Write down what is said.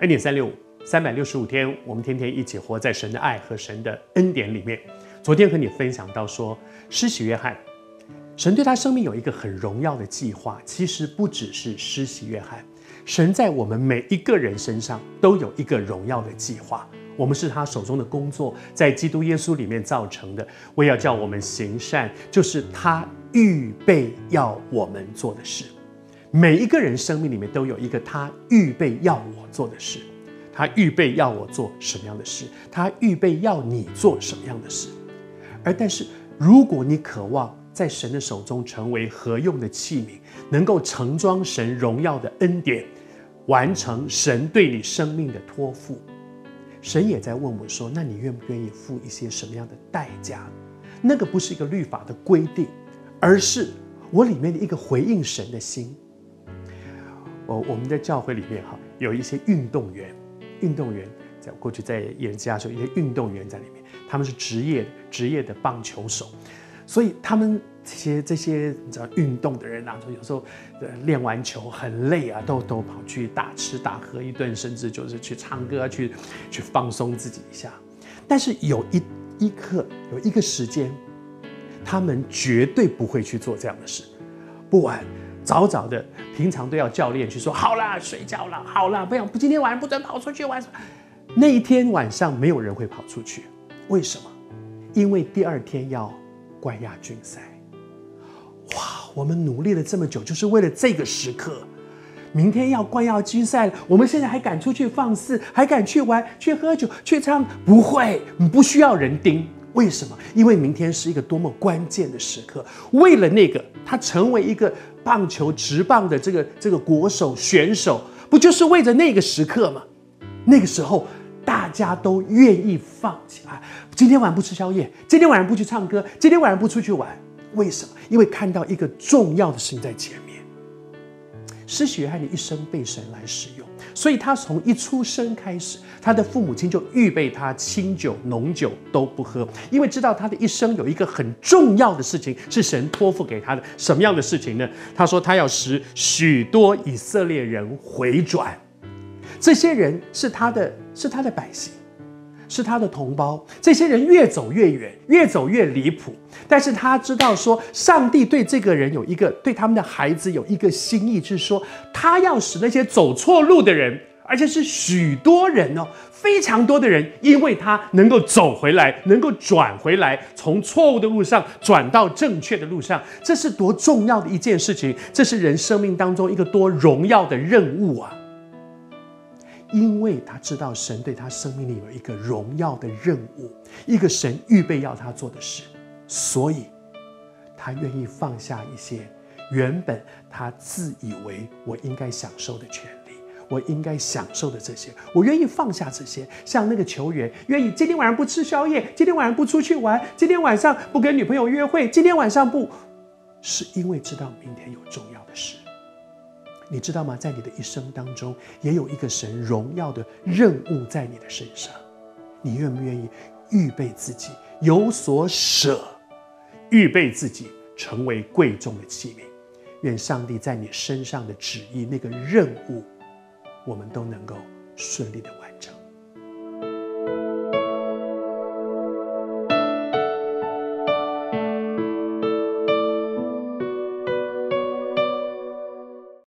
恩典三六五，三百六十五天，我们天天一起活在神的爱和神的恩典里面。昨天和你分享到说，施洗约翰，神对他生命有一个很荣耀的计划。其实不只是施洗约翰，神在我们每一个人身上都有一个荣耀的计划。我们是他手中的工作，在基督耶稣里面造成的。为要叫我们行善，就是他预备要我们做的事。每一个人生命里面都有一个他预备要我做的事，他预备要我做什么样的事，他预备要你做什么样的事。而但是，如果你渴望在神的手中成为合用的器皿，能够盛装神荣耀的恩典，完成神对你生命的托付，神也在问我说：那你愿不愿意付一些什么样的代价？那个不是一个律法的规定，而是我里面的一个回应神的心。我我们在教会里面哈，有一些运动员，运动员在过去在演家的时候，一些运动员在里面，他们是职业职业的棒球手，所以他们这些这些你知道运动的人啊，说有时候练完球很累啊，都都跑去大吃大喝一顿，甚至就是去唱歌去去放松自己一下。但是有一一刻有一个时间，他们绝对不会去做这样的事，不晚。早早的，平常都要教练去说好啦，睡觉了，好啦，不要不今天晚上不准跑出去玩。那一天晚上没有人会跑出去，为什么？因为第二天要冠亚军赛。哇，我们努力了这么久，就是为了这个时刻。明天要冠亚军赛了，我们现在还敢出去放肆，还敢去玩、去喝酒、去唱？不会，你不需要人盯。为什么？因为明天是一个多么关键的时刻。为了那个，他成为一个棒球直棒的这个这个国手选手，不就是为着那个时刻吗？那个时候，大家都愿意放弃啊！今天晚上不吃宵夜，今天晚上不去唱歌，今天晚上不出去玩。为什么？因为看到一个重要的事情在前面。施洗约翰的一生被神来使用。所以他从一出生开始，他的父母亲就预备他清酒浓酒都不喝，因为知道他的一生有一个很重要的事情是神托付给他的。什么样的事情呢？他说他要使许多以色列人回转，这些人是他的，是他的百姓，是他的同胞。这些人越走越远，越走越离谱，但是他知道说，上帝对这个人有一个，对他们的孩子有一个心意，就是说。他要使那些走错路的人，而且是许多人哦，非常多的人，因为他能够走回来，能够转回来，从错误的路上转到正确的路上，这是多重要的一件事情！这是人生命当中一个多荣耀的任务啊！因为他知道神对他生命里有一个荣耀的任务，一个神预备要他做的事，所以他愿意放下一些。原本他自以为我应该享受的权利，我应该享受的这些，我愿意放下这些。像那个球员，愿意今天晚上不吃宵夜，今天晚上不出去玩，今天晚上不跟女朋友约会，今天晚上不，是因为知道明天有重要的事。你知道吗？在你的一生当中，也有一个神荣耀的任务在你的身上。你愿不愿意预备自己，有所舍，预备自己成为贵重的器皿？愿上帝在你身上的旨意，那个任务，我们都能够顺利的。